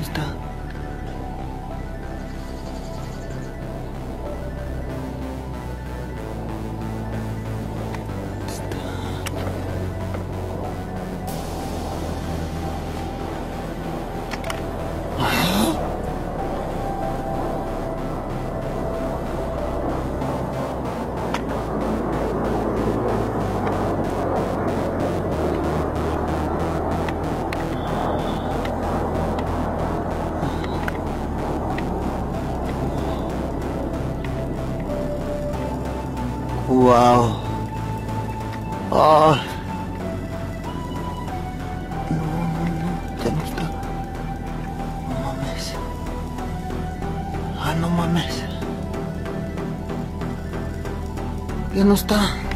¿Dónde Wow. No, no, no, ya no está. No mames. Ah, no mames. Ya no está.